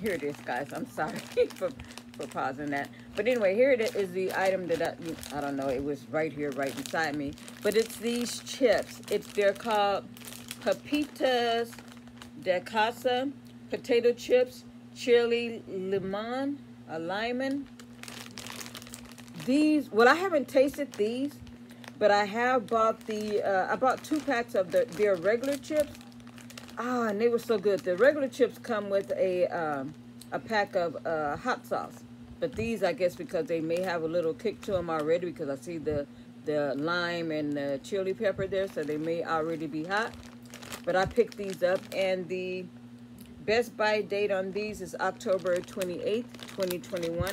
here it is, guys. I'm sorry for, for pausing that. But anyway, here it is the item that I, I don't know. It was right here, right beside me. But it's these chips. It's They're called Papitas de Casa potato chips, chili limon, a lemon. These, well, I haven't tasted these, but I have bought the, uh, I bought two packs of the, their regular chips. Ah, and they were so good. The regular chips come with a, um, a pack of uh, hot sauce. But these, I guess, because they may have a little kick to them already because I see the, the lime and the chili pepper there, so they may already be hot. But I picked these up, and the best buy date on these is October 28th, 2021.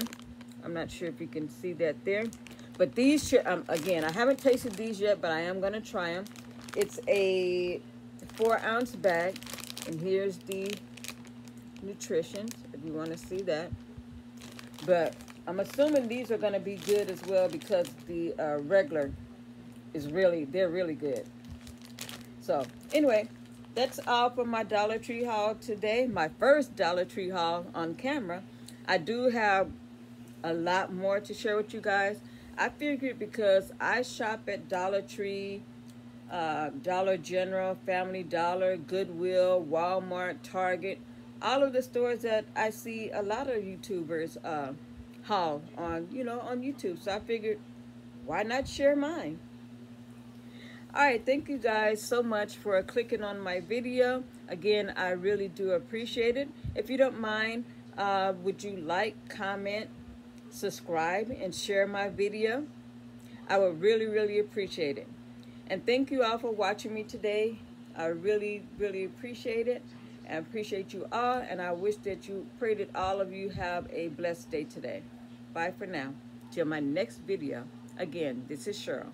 I'm not sure if you can see that there. But these, should um, again, I haven't tasted these yet, but I am going to try them. It's a four ounce bag. And here's the nutrition, if you want to see that. But I'm assuming these are going to be good as well because the uh, regular is really, they're really good. So, anyway, that's all for my Dollar Tree haul today. My first Dollar Tree haul on camera. I do have a lot more to share with you guys. I figured because I shop at Dollar Tree, uh, Dollar General, Family Dollar, Goodwill, Walmart, Target, all of the stores that I see a lot of YouTubers uh, haul on, you know, on YouTube. So I figured, why not share mine? All right, thank you guys so much for clicking on my video. Again, I really do appreciate it. If you don't mind, uh, would you like, comment, subscribe, and share my video? I would really, really appreciate it. And thank you all for watching me today. I really, really appreciate it. I appreciate you all, and I wish that you pray that all of you have a blessed day today. Bye for now. Till my next video. Again, this is Cheryl.